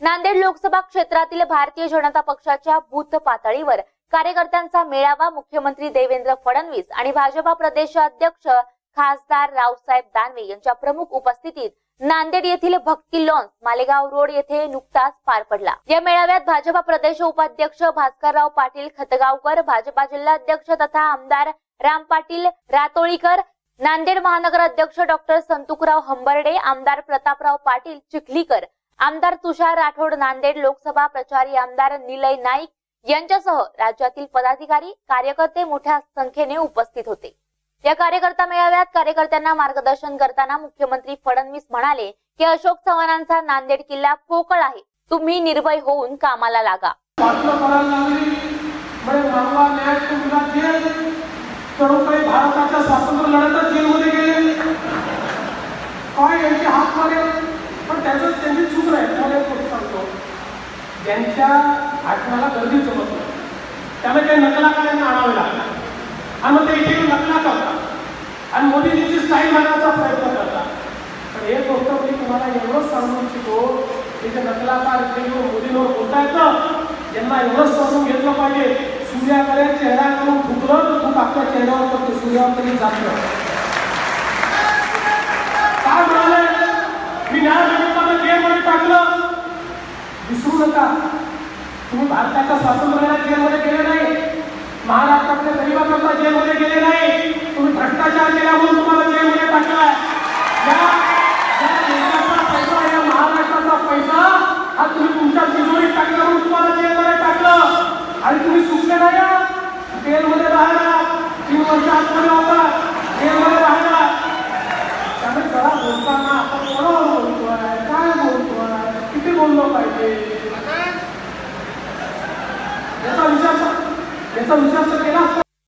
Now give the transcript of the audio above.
नांदेड लोकसभा क्षेत्रातील भारतीय जनता पक्षाच्या बूथ पातळीवर कार्यकर्त्यांचा मेळावा मुख्यमंत्री देवेंद्र फडणवीस आणि भाजपा प्रदेशाध्यक्ष खासदार रावसाहेब दानवे यांच्या प्रमुख उपस्थितीत नांदेड येथील भक्ती लॉन्स मालेगाव रोड येथे नुकताच पार पडला. या मेळाव्यात भाजपा प्रदेश उपाध्यक्ष भास्करराव पाटील खतगावकर भाजपा जिल्हाध्यक्ष तथा आमदार राम पाटील रातोळीकर नांदेड महानगर अध्यक्ष डॉक्टर संतुकराव हंबर्डे आमदार प्रतापराव पाटील चिखलीकर आमदार तुषार राठोड नांदेड लोकसभा प्रचारी आमदार निलय नाईक यांच्यासह राज्यातील पदाधिकारी कार्यकर्ते मोठ्या संख्येने उपस्थित होते. या कार्यकर्ता मेळाव्यात कार्यकर्त्यांना मार्गदर्शन करताना मुख्यमंत्री फडणवीस म्हणाले की अशोक चव्हाणांचा नांदेड किल्ला पोकळ आहे. तुम्ही निर्भय होऊन कामाला लागा. म्हणजे जेल. भारताच्या स्वातंत्र्य जेलमध्ये गेले. ज्यांच्या आठवणाला गर्दी जमत नाही. त्यामुळे त्या नकलाकारांना आणावे लागतात. आणि मग ते इथे येऊन नकला करतात. आणि मोदीजींची स्टाईल मारण्याचा प्रयत्न करतात. पण हे गोष्ट मी तुम्हाला एवढंच सांगू इच्छितो की जे नकलाकार इथे येऊन मोदींवर बोलता येतं यांना एवढंच समजून घेतलं पाहिजे. सूर्याकडे चेहरा करून फुकलं तर खूप आपल्या चेहऱ्यावर पडतो. सूर्यावर तरी जात नाही. काय म्हणाले मी न्याय मिळवताना जेलमध्ये टाकलं विसरू नका. तुम्ही भारताच्या स्वातंत्र्याला जेलमध्ये गेले नाही. महाराष्ट्रातल्या गरिबांना जेलमध्ये गेले नाही. Esa lucha se queda